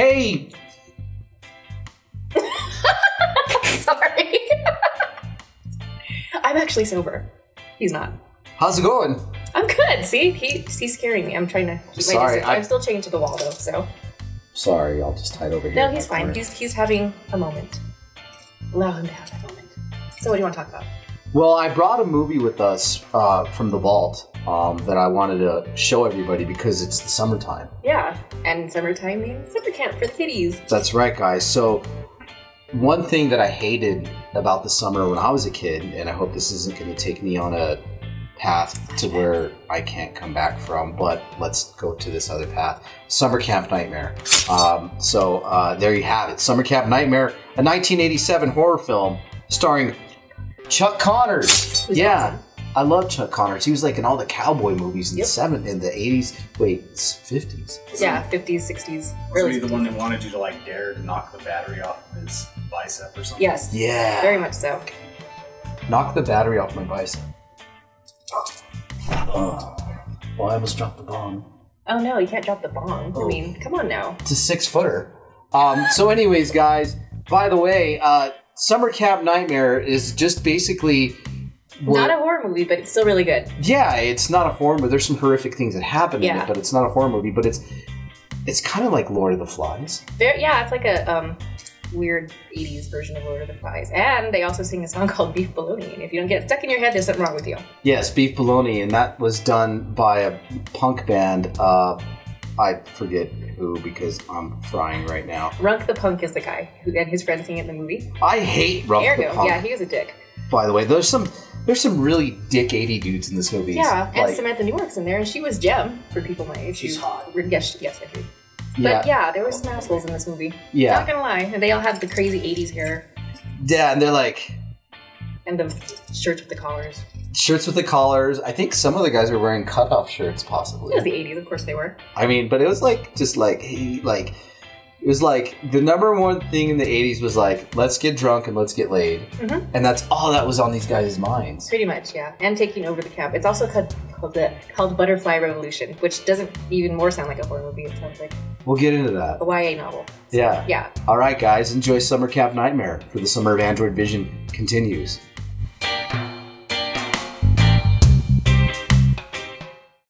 Hey, Sorry. I'm actually sober. He's not. how's it going? I'm good. See, he, he's scaring me. I'm trying to keep my Sorry, distance. I- I'm still chained to the wall though, so Sorry, I'll just hide over here. no, in he's that fine. corner. He's he's having a moment. Allow him to have that moment. So, what do you want to talk about? Well, I brought a movie with us uh, from the vault um, that I wanted to show everybody because it's the summertime. Yeah, and summertime means summer camp for the kiddies. That's right, guys. So, one thing that I hated about the summer when I was a kid, and I hope this isn't going to take me on a path to where I can't come back from, but let's go to this other path Summer Camp Nightmare. Um, so, uh, there you have it Summer Camp Nightmare, a 1987 horror film starring Chuck Connors. Yeah. awesome. I love Chuck Connors. He was like in all the cowboy movies in Yep. the seven in the eighties. Wait, fifties. Yeah, 50s, 60s, Was he the one that wanted you to like dare to knock the battery off of his bicep or something? Yes, Yeah. very much so. Knock the battery off my bicep. Oh, well, I almost dropped the bomb. Oh no, you can't drop the bomb. Oh. I mean, come on now. It's a six footer. Um, so, anyways, guys, by the way, uh, Summer Camp Nightmare is just basically. What- Not a horror movie, but it's still really good. yeah, it's not a horror movie. There's some horrific things that happen in Yeah. it, but it's not a horror movie. But it's it's kind of like Lord of the Flies. There, yeah, it's like a um, weird 80s version of Lord of the Flies. And they also sing a song called Beef Bologna. And if you don't get it stuck in your head, there's something wrong with you. Yes, Beef Bologna, and that was done by a punk band. Uh, I forget who because I'm frying right now. Runk the Punk is the guy who and his friend sing it in the movie. I hate Runk There the go. Punk. Yeah, he was a dick. by the way. There's some there's some really dick 80 dudes in this movie. Yeah, and Like, Samantha Newark's in there, and she was Jem for people my age. She's hot. Yes, yes, I agree. But yeah, yeah. there were some assholes in this movie. yeah, Not gonna lie, and they all had the crazy 80s hair yeah, and they're like and the shirts with the collars. shirts with the collars. I think some of the guys were wearing cutoff shirts, possibly. It was the 80s, of course they were. I mean, but it was like just like he like it was like the number one thing in the 80s was like let's get drunk and let's get laid, Mhm. and that's all that was on these guys' minds. Pretty much, yeah. And taking over the camp. It's also called called, the, called Butterfly Revolution, which doesn't even more sound like a horror movie. It sounds like We'll get into that. a YA novel. Yeah. Yeah. All right, guys, enjoy Summer Camp Nightmare for the Summer of Android Vision continues.